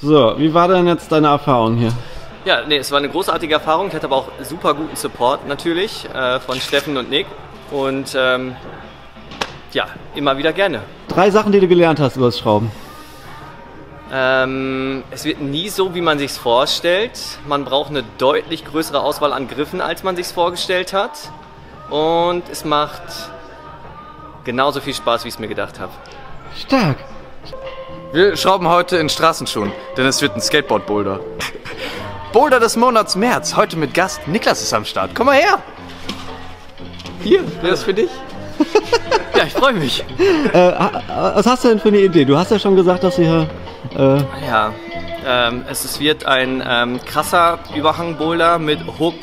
So, wie war denn jetzt deine Erfahrung hier? Ja, nee, es war eine großartige Erfahrung. Ich hatte aber auch super guten Support natürlich äh, von Steffen und Nick. Und ähm, ja, immer wieder gerne. Drei Sachen, die du gelernt hast über das Schrauben. Ähm, es wird nie so, wie man sich vorstellt. Man braucht eine deutlich größere Auswahl an Griffen, als man sich vorgestellt hat. Und es macht genauso viel Spaß, wie ich es mir gedacht habe. Stark. Wir schrauben heute in Straßenschuhen, denn es wird ein Skateboard-Boulder. Boulder des Monats März, heute mit Gast. Niklas ist am Start. Komm mal her. Hier, der ist für dich. Ja, ich freue mich. Äh, was hast du denn für eine Idee? Du hast ja schon gesagt, dass ihr. Äh, Ja, ähm, es wird ein ähm, krasser Überhangboulder mit Hook,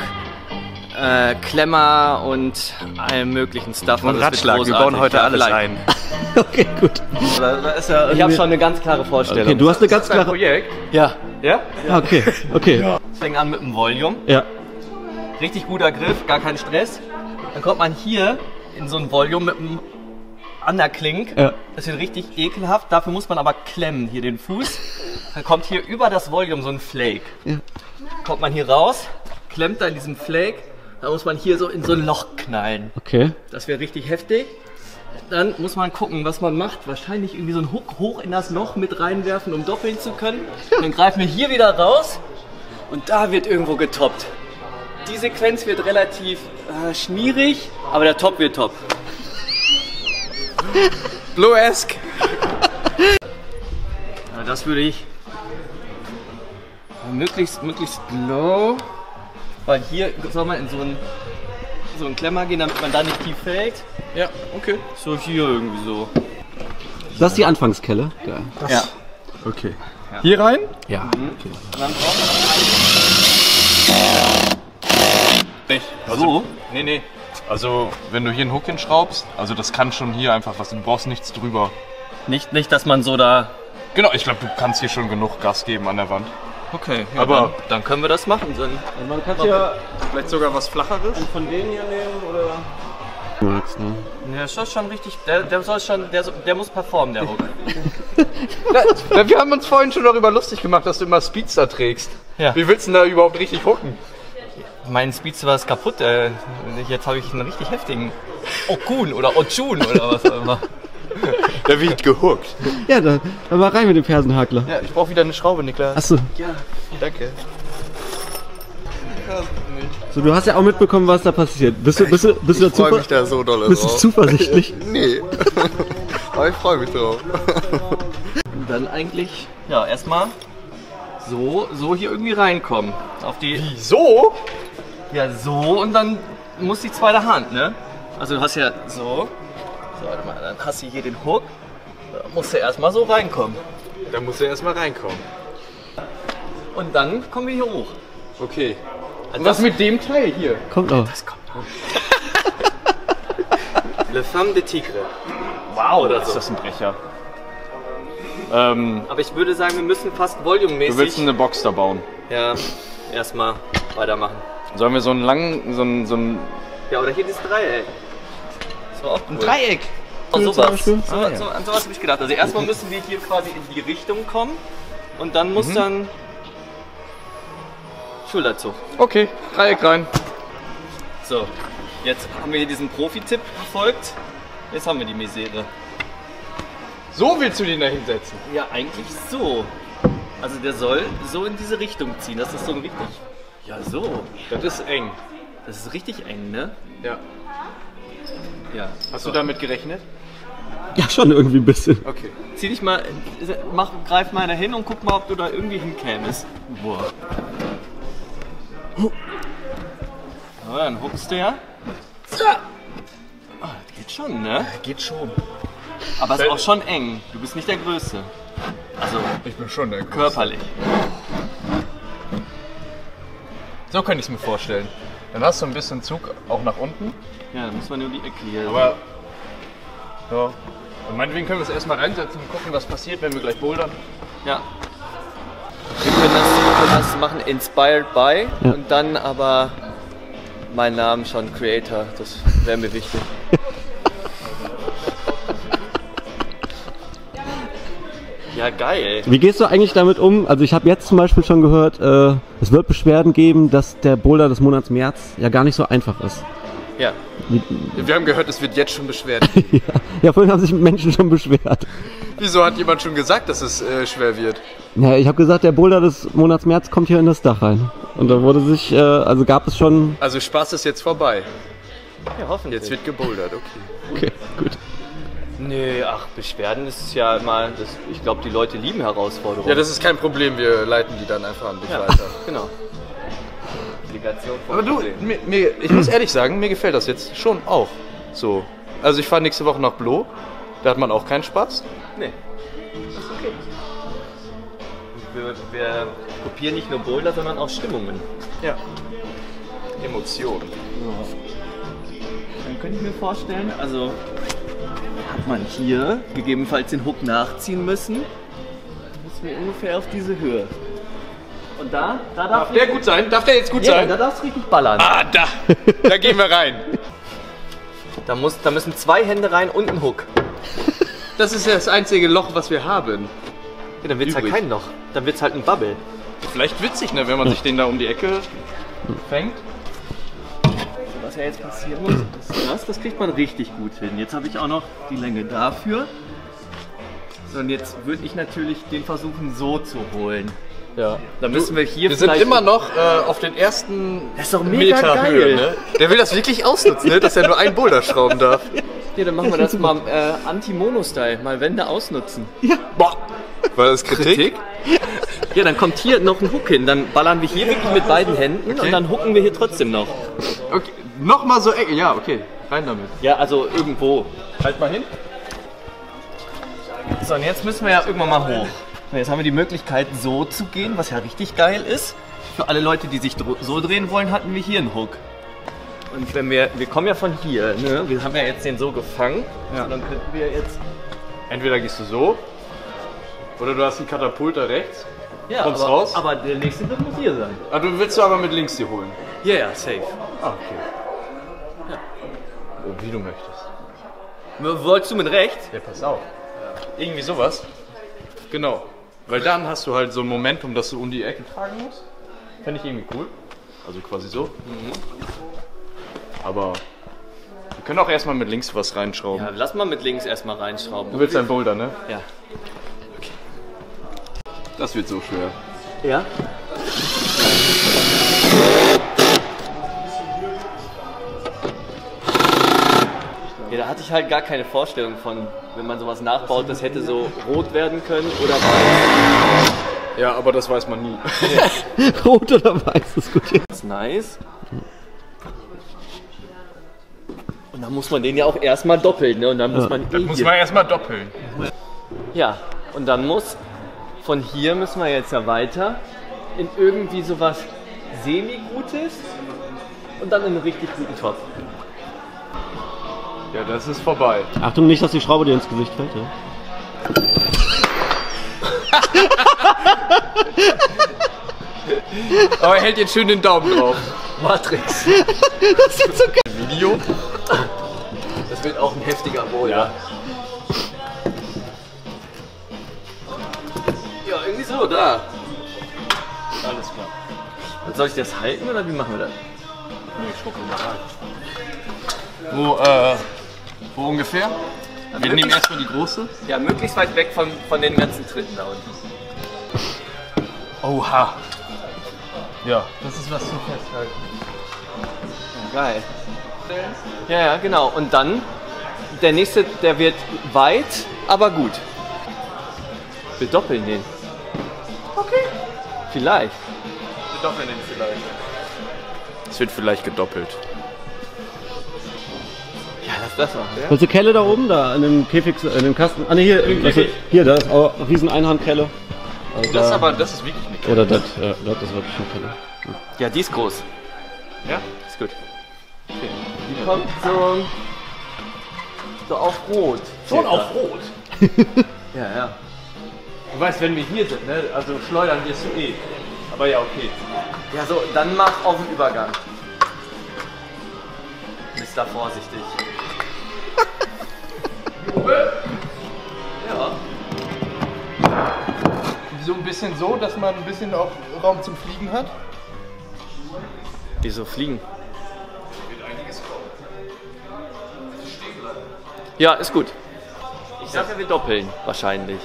äh, Klemmer und allem möglichen Stuff. Und Also Ratschlag, wir bauen heute Ja, alles vielleicht. ein. okay, gut. Ich habe schon eine ganz klare Vorstellung. Okay, du hast eine ganz klare. Projekt? ja. Ja? Ah, Okay, okay. Ich fange an mit dem Volume. Ja. Richtig guter Griff, gar kein Stress. Dann kommt man hier in so ein Volume mit dem Underklink. Ja. Das wird richtig ekelhaft. Dafür muss man aber klemmen hier den Fuß. Dann kommt hier über das Volume so ein Flake. Ja. Kommt man hier raus, klemmt da in diesem Flake. Dann muss man hier so in so ein Loch knallen. Okay. Das wäre richtig heftig. Dann muss man gucken, was man macht. Wahrscheinlich irgendwie so einen Hook hoch in das Loch mit reinwerfen, um doppeln zu können. Dann greifen wir hier wieder raus und da wird irgendwo getoppt. Die Sequenz wird relativ äh, schmierig, aber der Top wird top. Blue-esque. Das würde ich möglichst, möglichst low, weil hier soll man in so einen, so einen Klemmer gehen, damit man da nicht tief fällt. Ja, okay. So hier irgendwie so. Das ist die Anfangskelle. Ja. Ja. Okay. Hier rein? ja. Dann braucht Nicht. man so. Nee, nee. Also, wenn du hier einen Hook hinschraubst, also das kann schon hier einfach was, du brauchst nichts drüber. Nicht, nicht, dass man so da. Genau, ich glaube, du kannst hier schon genug Gas geben an der Wand. Okay, ja, Aber- dann, dann können wir das machen. Dann Man kann ja Vielleicht sogar was Flacheres? von denen hier nehmen oder. Magst, ne? Ja, das ist schon richtig. Der, der soll schon, der, der muss performen, der Hook. Ja, wir haben uns vorhin schon darüber lustig gemacht, dass du immer Speedster trägst. Ja. Wie willst du denn da überhaupt richtig hooken? Mein Speedster ist kaputt. Äh, jetzt habe ich einen richtig heftigen Okun oder Ochun oder was auch immer. Der wird gehuckt. Ja, dann, dann mal rein mit dem Fersenhakler. Ja, ich brauche wieder eine Schraube, Niklas. Achso. Danke. So, du hast ja auch mitbekommen, was da passiert. Bist du, bist du, bist du, Ich freue mich da so doll bist du zuversichtlich? Nee. Aber ich freue mich drauf. Und dann eigentlich, ja, erstmal so, so hier irgendwie reinkommen. Auf die. So? Ja, so und dann muss die zweite Hand, ne? Also du hast ja so. So, warte mal, dann hast du hier den Hook. Da musst du erstmal so reinkommen. Da musst du erstmal reinkommen. Und dann kommen wir hier hoch. Okay. Also Und was mit dem Teil hier? Kommt auch. Le Femme de Tigre. Wow, oder Ist so. das ein Brecher? Ähm, Aber ich würde sagen, wir müssen fast volumemäßig. du willst eine Box da bauen. Ja, erstmal weitermachen. Sollen wir so einen langen, so einen, so einen Ja, oder hier dieses Dreieck. Das war auch cool. Dreieck? Oh, sowas. So, so, an sowas habe ich gedacht. Also erstmal müssen wir hier quasi in die Richtung kommen und dann muss dann Schulterzug. Okay, Dreieck rein. So, jetzt haben wir hier diesen Profi-Tipp verfolgt. Jetzt haben wir die Misere. So willst du den da hinsetzen? Ja, eigentlich so. Also der soll so in diese Richtung ziehen. Das ist so ein richtig. Ja, so. Das ist eng. Das ist richtig eng, ne? Ja. Ja. Hast du damit gerechnet? Ja, schon irgendwie ein bisschen. Okay. Zieh dich mal, mach, greif mal da hin und guck mal, ob du da irgendwie hinkämest. Boah. Ja, dann huckst du ja. Das geht schon, ne? Geht schon. Aber es ist auch schon eng. Du bist nicht der Größte. Also Ich bin schon der körperlich. So könnte ich es mir vorstellen. Dann hast du ein bisschen Zug auch nach unten. Ja, dann muss man nur die Ecke hier. Aber. Ja. Und meinetwegen können wir es erstmal reinsetzen und gucken, was passiert, wenn wir gleich bouldern. Ja. Wir können das, wir können das machen, inspired by. Ja. Und dann aber meinen Namen schon Creator. Das wäre mir wichtig. Ja, geil. Wie gehst du eigentlich damit um? Also ich habe jetzt zum Beispiel schon gehört, äh, es wird Beschwerden geben, dass der Boulder des Monats März ja gar nicht so einfach ist. Ja. Wir haben gehört, es wird jetzt schon beschwert. Ja, ja vorhin haben sich Menschen schon beschwert. Wieso hat jemand schon gesagt, dass es äh, schwer wird? Ja, ich habe gesagt, der Boulder des Monats März kommt hier in das Dach rein. Und da wurde sich, äh, also gab es schon. Also Spaß ist jetzt vorbei. Ja, hoffentlich. Jetzt wird gebouldert, okay. Okay, gut. Nö, ach, Beschwerden ist ja immer, das, ich glaube, die Leute lieben Herausforderungen. Ja, das ist kein Problem, wir leiten die dann einfach an dich Ja, weiter. genau. Aber du, mir, mir, ich muss ehrlich sagen, mir gefällt das jetzt schon auch so. Also ich fahre nächste Woche nach Blo, da hat man auch keinen Spaß. Nee. Das ist okay. Wir, wir kopieren nicht nur Boulder, sondern auch Stimmungen. Ja. Emotionen. Dann könnte ich mir vorstellen, also hat man hier gegebenenfalls den Hook nachziehen müssen, müssen wir ungefähr auf diese Höhe. Und da, da darf, Darf der gut sein? Darf der jetzt gut ja, sein? da darfst du richtig ballern. Ah, da. Da gehen wir rein. Da, muss, da müssen zwei Hände rein und ein Hook. Das ist ja das einzige Loch, was wir haben. Ja, dann wird es halt kein Loch. Dann wird es halt ein Bubble. Vielleicht witzig, ne, wenn man sich den da um die Ecke fängt. Was ja jetzt passieren muss, ist das, das kriegt man richtig gut hin. Jetzt habe ich auch noch die Länge dafür. So, und jetzt würde ich natürlich den versuchen so zu holen. Ja. Dann müssen wir hier Wir sind immer noch äh, auf den ersten Das ist doch mega Meter geil. Höhe. Ne? Der will das wirklich ausnutzen, ne? dass er nur einen Boulder schrauben darf. Ja, dann machen wir das mal äh, Anti-Mono-Style. Mal Wände ausnutzen. Boah. War das Kritik? Ja, dann kommt hier noch ein Hook hin. Dann ballern wir hier wirklich mit beiden Händen Okay. und dann hooken wir hier trotzdem noch. Okay. Nochmal so eng. Ja, okay. Rein damit. Ja, also irgendwo. Halt mal hin. So, und jetzt müssen wir ja irgendwann mal hoch. Und jetzt haben wir die Möglichkeit, so zu gehen, was ja richtig geil ist. Für alle Leute, die sich so drehen wollen, hatten wir hier einen Hook. Und wenn wir, wir kommen ja von hier, ne? Wir haben ja jetzt den so gefangen. Ja. Und dann könnten wir jetzt. Entweder gehst du so, oder du hast einen Katapult da rechts. Ja, Kommst aber, raus? aber der nächste Griff muss hier sein. Ah, du willst du aber mit links die holen. Ja, ja, safe. Ah, okay. Wie du möchtest. Wolltest du mit rechts? Ja, pass auf. Irgendwie sowas. Genau. Weil dann hast du halt so ein Momentum, dass du um die Ecke tragen musst. Fände ich irgendwie cool. Also quasi so. Aber wir können auch erstmal mit links was reinschrauben. Ja, lass mal mit links erstmal reinschrauben. Du willst ein Boulder, ne? Ja. Das wird so schwer. Ja? Ja, da hatte ich halt gar keine Vorstellung von, wenn man sowas nachbaut, das hätte so rot werden können oder weiß. Ja, aber das weiß man nie. Rot oder weiß ist gut. Das ist nice. Und dann muss man den ja auch erstmal doppeln, ne? Und dann muss man eh hier- erstmal doppeln. Ja, und dann muss von hier müssen wir jetzt ja weiter in irgendwie sowas semi-gutes und dann in einen richtig guten Topf. Ja, das ist vorbei. Achtung, nicht, dass die Schraube dir ins Gesicht fällt. Ja? Aber er hält jetzt schön den Daumen drauf. Matrix. Video? Das wird auch ein heftiger Bowl. Ja. Ja, irgendwie so, da. Alles klar. Und soll ich das halten oder wie machen wir das? Nee, ich schucke mal rein. Wo, äh, wo ungefähr? Wir nehmen erstmal die große. Ja, möglichst weit weg von, von den ganzen Tritten da unten. Oha. Ja, das ist was zum Festhalten. Geil. Ja, ja, genau. Und dann, der nächste, der wird weit, aber gut. Wir doppeln den. Okay. Vielleicht. Wir doppeln den vielleicht. Es wird vielleicht gedoppelt. Ja, das machen. Ja? Willst du Kelle da oben, da in dem Käfig, in dem Kasten? Ah ne, hier, das ist, hier, da ist auch eine riesen Einhandkelle. Also Das ist da- aber, das ist wirklich nicht. Oder das, ja, das ist wirklich eine Kelle. Ja, die ist groß. Ja? Ist gut. Okay. Die kommt so, so auf Rot. Schon auf Rot. Ja, ja. Du weißt, wenn wir hier sind, ne? Also schleudern wirst du eh. Aber ja, okay. Ja, so, dann mach auf den Übergang. Bist da vorsichtig. Ja. so ein bisschen so, dass man ein bisschen auch Raum zum Fliegen hat. Wieso fliegen? Ja, ist gut. Ich sage, wir doppeln wahrscheinlich.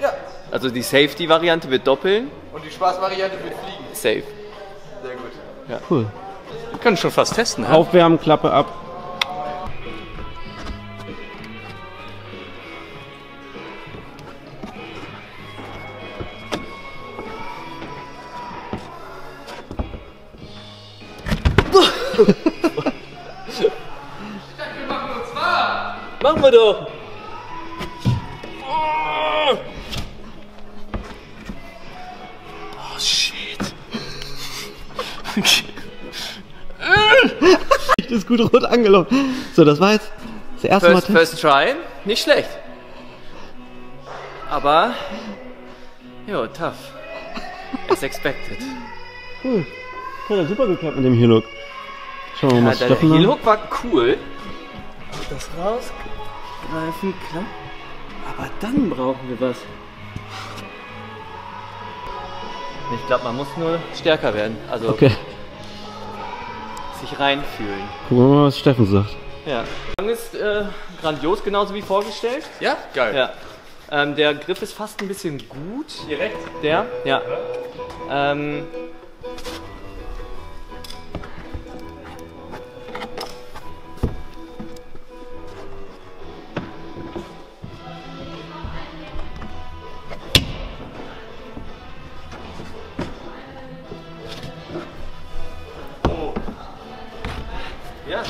Ja. Also die Safety-Variante wird doppeln. Und die Spaßvariante wird fliegen. Safe. Sehr gut. Cool. Wir können schon fast testen? Aufwärmen, Klappe ab. Machen wir doch! Oh, shit. Das ist gut rot angelaufen. So, das war jetzt das erste First, Mal. first try, nicht schlecht. Aber, jo, tough. As expected. Cool. Ja, hat super geklappt mit dem Heel-Hook. Schauen wir mal, Ja, der Heel. Hook war cool. Das rausgreifen, klar. Aber dann brauchen wir was. Ich glaube, man muss nur stärker werden. Also Okay, sich reinfühlen. gucken wir mal, was Steffen sagt. Ja. Gang ist äh, grandios, genauso wie vorgestellt. Ja? Geil. Ja. Ähm, der Griff ist fast ein bisschen gut. Direkt? Der? Ja. Ähm, ja.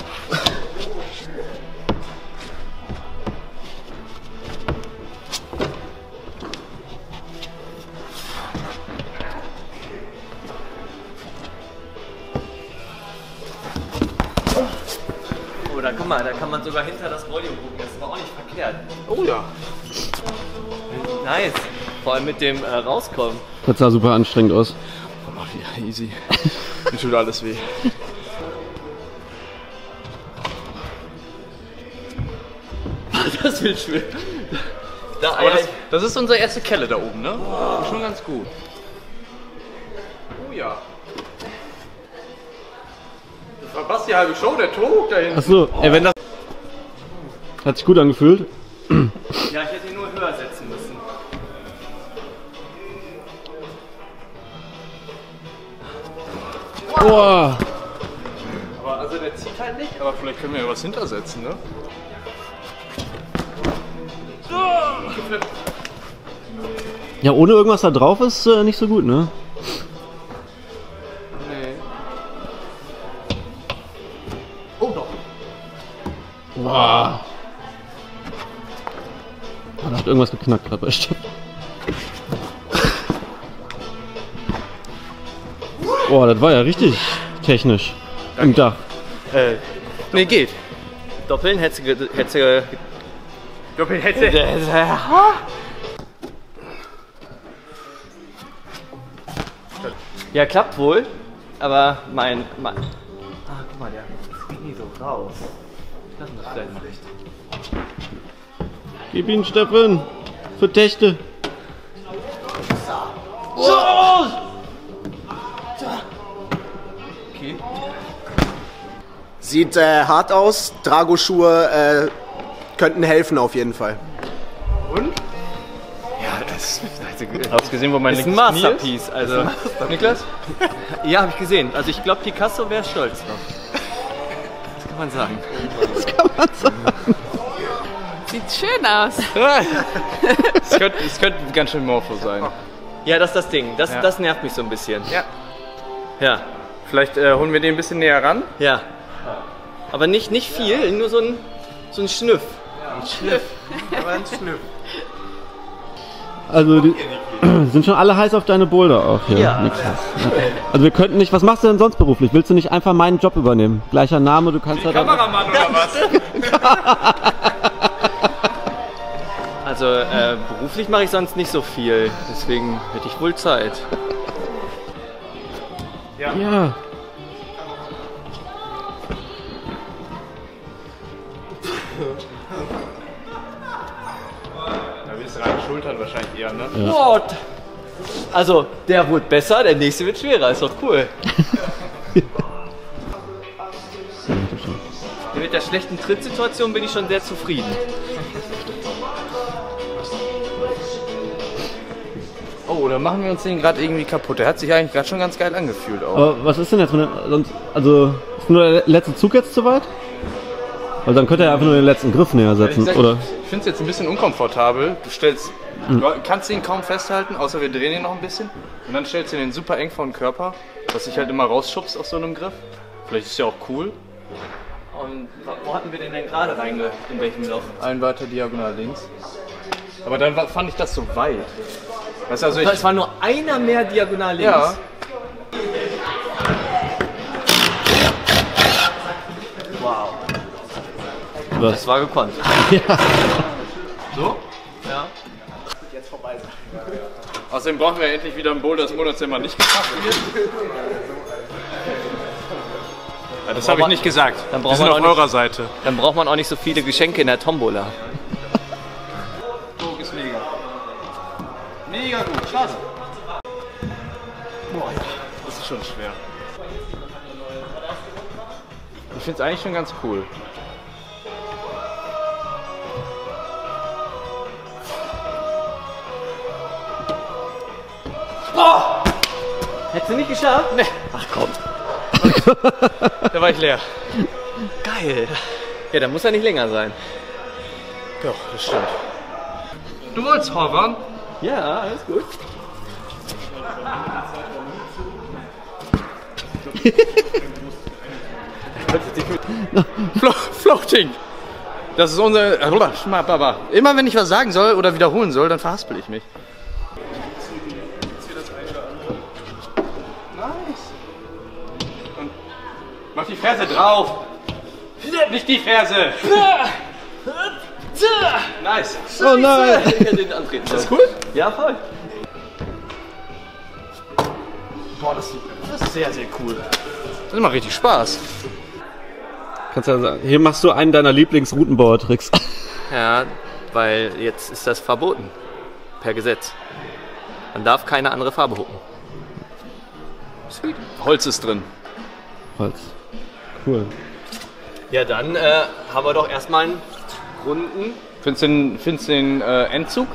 Oh, da guck mal, da kann man sogar hinter das Volume gucken. Das war auch nicht verkehrt. Oh ja. Nice. Vor allem mit dem äh, Rauskommen. Das sah super anstrengend aus. Ach ja, easy. Mir tut alles weh. Das wird schwer. Da, Aber das, das ist unsere erste Kelle da oben, ne? Schon ganz gut. Oh ja. Du verpasst die halbe Show, der Tod da hinten. Achso, ey, wenn das. Hat sich gut angefühlt. ja, ich hätte ihn nur höher setzen müssen. Boah. Aber also der zieht halt nicht. Aber vielleicht können wir ja was hintersetzen, ne? Ja, ohne irgendwas da drauf ist äh, nicht so gut, ne? Nee. Oh doch. Boah. Da hat irgendwas geknackt gerade bei Steffen. Boah, das war ja richtig technisch. Im Dach. Äh, nee, geht. Doppeln hätte ge- hätte Doppel hätte. Ja, klappt wohl. Aber mein, mein Ah, guck mal, der geht nie so raus. Lass uns das vielleicht mal. Gib ihn, Steffen. Für Techte. Sieht äh, hart aus. Drago-Schuhe äh, könnten helfen auf jeden Fall. Ja, das. Hast du gesehen, wo mein Ist ein Masterpiece, also. Niklas? Ja, habe ich gesehen. Also ich glaube, Picasso wäre stolz drauf. Das kann man sagen. Sieht schön aus. Es könnte, könnte ganz schön Morpho sein. Ja, das ist das Ding. Das, Ja. das nervt mich so ein bisschen. Ja. Ja. Vielleicht äh, holen wir den ein bisschen näher ran. Ja. Aber nicht, nicht viel, nur so ein, so ein Schnüff. Aber ein Schnüff. Also, die sind schon alle heiß auf deine Boulder auch hier. Ja. Niklas. Ja. Also, wir könnten nicht. Was machst du denn sonst beruflich? Willst du nicht einfach meinen Job übernehmen? Gleicher Name, du kannst ja dann. Kameramann oder was? Also äh, beruflich mache ich sonst nicht so viel. Deswegen hätte ich wohl Zeit. Ja. Da Schultern wahrscheinlich eher, ne? What? Also, der wurde besser, der nächste wird schwerer, ist doch cool. Mit der schlechten Trittsituation bin ich schon sehr zufrieden. Oh, dann machen wir uns den gerade irgendwie kaputt. Der hat sich eigentlich gerade schon ganz geil angefühlt auch. Aber was ist denn jetzt, sonst, also ist nur der letzte Zug jetzt soweit? Weil dann könnte er einfach nur den letzten Griff näher setzen, Ich, oder? ich finde es jetzt ein bisschen unkomfortabel. Du stellst, du kannst ihn kaum festhalten, außer wir drehen ihn noch ein bisschen. Und dann stellst du den super eng vor den Körper, was dich halt immer rausschubst aus so einem Griff. Vielleicht ist ja auch cool. Und wo hatten wir den denn gerade reinge... In welchem Loch? Ein weiter diagonal links. Aber dann fand ich das so weit. Weißt du, also ich, Es war nur einer mehr diagonal links. ja, Wow. Was? Das war gekonnt. so. Ja. Außerdem brauchen wir endlich wieder einen Boulder des Monats, der mal nicht gekauft wird. Ja, das habe ich nicht gesagt. Dann Wir brauchen sind wir auf auch nicht- eurer Seite. Dann braucht man auch nicht so viele Geschenke in der Tombola. ist mega. Mega gut, schade. Boah, ja, das ist schon schwer. Ich finde es eigentlich schon ganz cool. Hättest du nicht geschafft? Nee. Ach komm. Da war ich leer. Geil. Ja, dann muss er nicht länger sein. Doch, das stimmt. Du wolltest hovern? Ja, alles gut. Flo Floating. Das ist unser. Immer wenn ich was sagen soll oder wiederholen soll, dann verhaspel ich mich. Mach die Ferse drauf. Nicht die Ferse. Nice. Oh nein! Ich hätte den antreten sollen. Ist cool? Ja, voll. Boah, das, das ist sehr, sehr cool. Das macht richtig Spaß. Kannst ja sagen, hier machst du einen deiner Lieblings-Routenbauer-Tricks. Ja, weil jetzt ist das verboten. Per Gesetz. Man darf keine andere Farbe hucken. Sweet. Holz ist drin. Holz. Cool. Ja, dann äh, haben wir doch erstmal einen runden. Findest du den, findest du den äh, Endzug?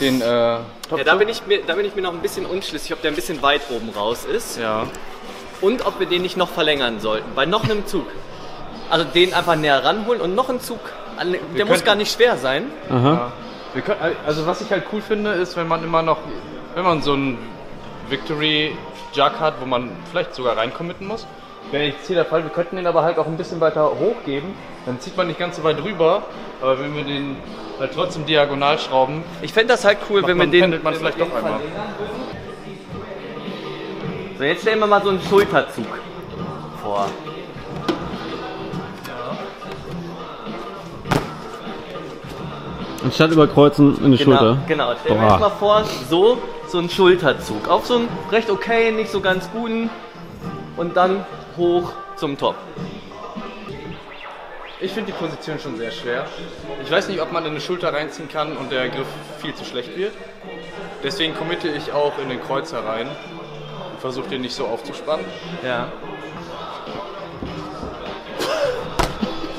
Den äh, Ja, da bin, ich mir, da bin ich mir noch ein bisschen unschlüssig, ob der ein bisschen weit oben raus ist. Ja. Und ob wir den nicht noch verlängern sollten. Bei noch einem Zug. Also den einfach näher ranholen und noch einen Zug. an- Der muss könnten- gar nicht schwer sein. Aha. Wir können, also was ich halt cool finde, ist, wenn man immer noch, wenn man so einen Victory Jug hat, wo man vielleicht sogar reincommitten muss. Wäre jetzt hier der Fall, wir könnten den aber halt auch ein bisschen weiter hochgeben. Dann zieht man nicht ganz so weit rüber, aber wenn wir den halt trotzdem diagonal schrauben, Ich fände das halt cool, wenn wir man, den. pendelt man vielleicht doch einmal. So, jetzt stellen wir mal so einen Schulterzug vor. Anstatt überkreuzen in die Genau, Schulter. genau. Stellen wir jetzt mal vor, so, so ein Schulterzug. Auf so einen recht okay, nicht so ganz guten und dann hoch zum Top. Ich finde die Position schon sehr schwer. Ich weiß nicht, ob man in eine Schulter reinziehen kann und der Griff viel zu schlecht wird. Deswegen committe ich auch in den Kreuzer rein und versuche den nicht so aufzuspannen. Ja.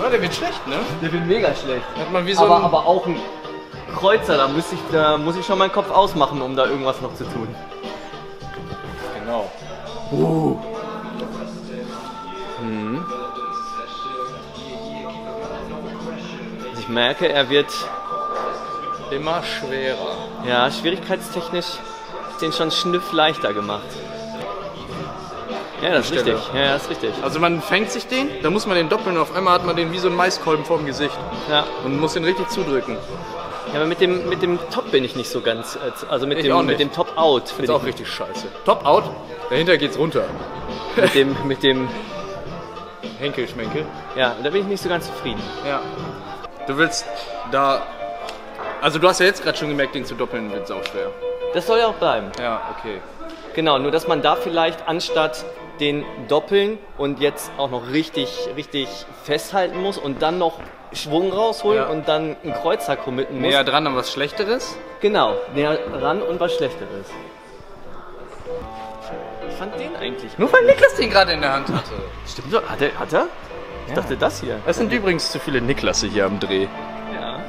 Ja, der wird schlecht, ne? Der wird mega schlecht. Hat man wie so aber, aber auch ein Kreuzer, da muss, ich, da muss ich schon meinen Kopf ausmachen, um da irgendwas noch zu tun. Genau. Also merke, er wird Immer schwerer. ja, schwierigkeitstechnisch den schon schniff leichter gemacht. Ja, das ist Stelle. richtig. Ja, das ist richtig. Also man fängt sich den, dann muss man den doppeln und auf einmal hat man den wie so ein Maiskolben vorm Gesicht Ja. und muss den richtig zudrücken. Ja, aber mit dem, mit dem Top bin ich nicht so ganz. äh, Also mit Ich dem, mit dem Top-Out. Das bin ist auch richtig scheiße. Top out, dahinter geht's runter. Mit dem, mit dem. Henkelschmenkel. Ja, da bin ich nicht so ganz zufrieden. Ja. Du willst da. Also du hast ja jetzt gerade schon gemerkt, den zu doppeln wird sau schwer. Das soll ja auch bleiben. Ja, okay. Genau, nur dass man da vielleicht anstatt den doppeln und jetzt auch noch richtig, richtig festhalten muss und dann noch Schwung rausholen Ja. und dann einen Kreuzer committen muss. Näher dran an was Schlechteres. Genau, näher ran und was Schlechteres. Ich fand den eigentlich. Nur weil Niklas den gerade in der Hand hatte. Stimmt so. Hat er? Hat er? Ich dachte das hier. Es sind übrigens zu viele Niklasse hier am Dreh. Ja.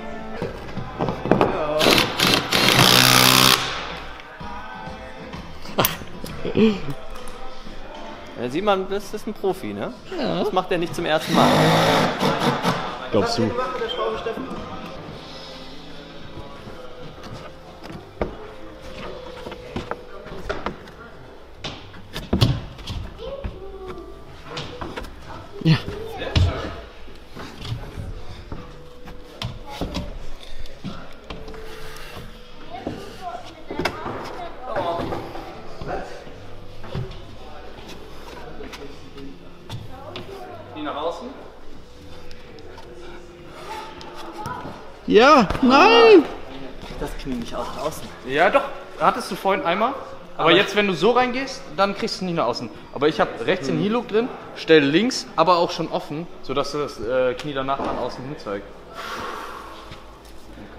Da sieht man, das ist ein Profi, ne? Das macht er nicht zum ersten Mal. Glaubst du? Ja, nein! Das Knie nicht aus außen. Ja, doch. Hattest du vorhin einmal. Aber, jetzt, wenn du so reingehst, dann kriegst du nicht nach außen. Aber ich habe rechts den Heel-Look drin, stelle links, aber auch schon offen, sodass du das äh, Knie danach an außen hin zeigt.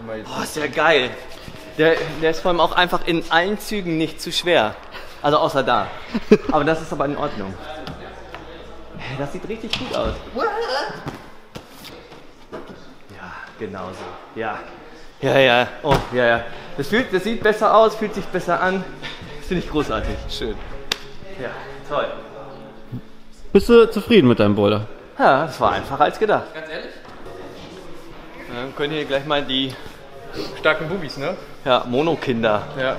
Boah, ist ja geil. Der, der ist vor allem auch einfach in allen Zügen nicht zu schwer. Also außer da. Aber das ist aber in Ordnung. Das sieht richtig gut aus. Ja, genau so. Ja. Ja, ja. Oh, ja, ja. Das, fühlt, das sieht besser aus, fühlt sich besser an. Das finde ich großartig. schön. Ja, toll. Bist du zufrieden mit deinem Boulder? Ja, das war einfacher als gedacht. Ganz ehrlich? Dann können hier gleich mal die Starken Bubis, ne? ja, Monokinder. Ja.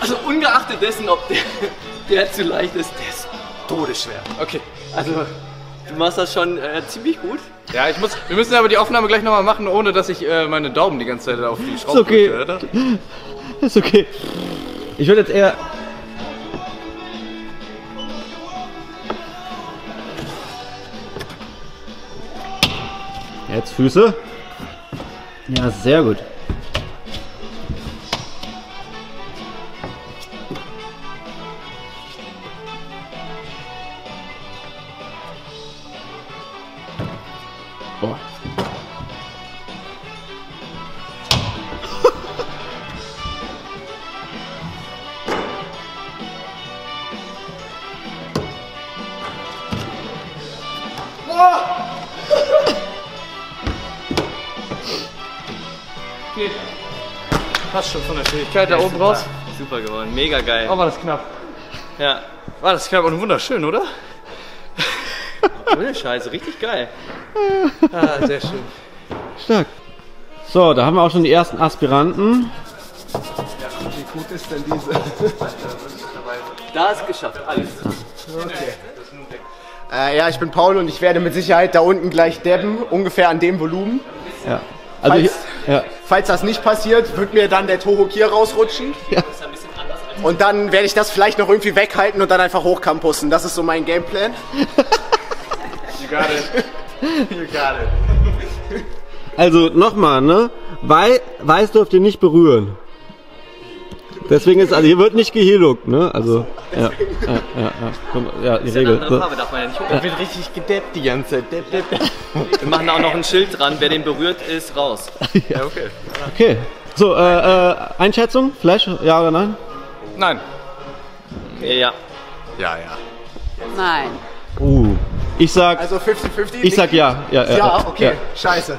Also ungeachtet dessen, ob der, der zu leicht ist, der ist todesschwer. Okay. Also du machst das schon äh, ziemlich gut. Ja, ich muss. Wir müssen aber die Aufnahme gleich nochmal machen, ohne dass ich äh, meine Daumen die ganze Zeit auf die Schraube Ist okay. drücke, oder? Ist okay. Ich würde jetzt eher. Jetzt Füße. Ja, sehr gut. Der Fähigkeit da oben raus. Super geworden, mega geil. Oh, war das knapp. Ja, War das knapp und wunderschön, oder? ohne Scheiße, richtig geil. Ah, sehr schön. Stark. So, da haben wir auch schon die ersten Aspiranten. Wie gut ist denn diese? Da ist geschafft, alles. Äh, ja, ich bin Paul und ich werde mit Sicherheit da unten gleich debben, ungefähr an dem Volumen. Ja. Also Falls- ja. Falls das nicht passiert, wird mir dann der Toho hier rausrutschen. Und dann werde ich das vielleicht noch irgendwie weghalten und dann einfach hochcampussen. Das ist so mein Gameplan. You got it. You got it. Also nochmal, ne? Wei Weiß dürft ihr nicht berühren. Deswegen ist, also hier wird nicht geheeluckt, ne? Also, ja, ja, ja, ja, Komm, ja die Eine Regel. andere So. Farbe darf man ja nicht hoch. Wird richtig gedeppt die ganze Zeit. Depp, depp, depp. Wir machen auch noch ein Schild dran, wer den berührt, ist raus. Ja, okay. Okay. So, äh, äh, Einschätzung? Flash? Ja oder nein? Nein. Ja. Ja, ja. Nein. Uh. Ich sag, Also 50-50? ich sag ja. Ja, ja, Ja, okay. Ja. Scheiße.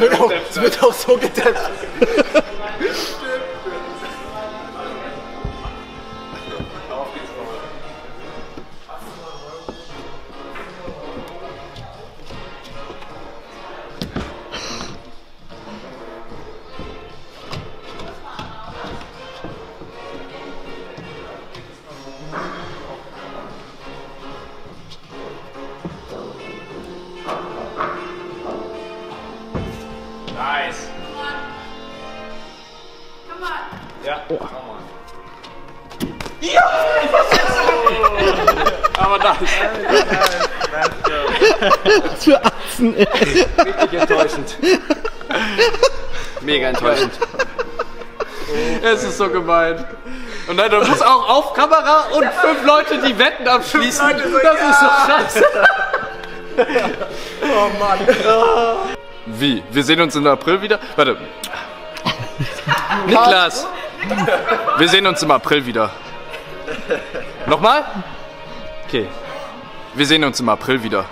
Es wird auch, es wird auch so gedeppt. Nice. On. Ja. Aber nice. Was für Atzen. Richtig enttäuschend. Mega enttäuschend. Es ist so gemein. Und dann, du musst auch auf Kamera und fünf Leute, die Wetten abschließen. Das ist so scheiße. Wie? Wir sehen uns im April wieder? Warte. Niklas! Wir sehen uns im April wieder. Nochmal? Okay. Wir sehen uns im April wieder.